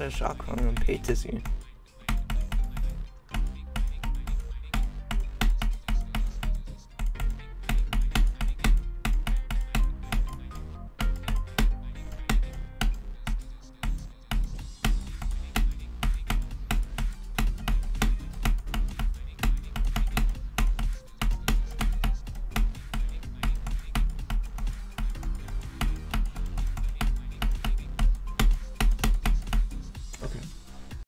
I'm shock on Pay hate to see.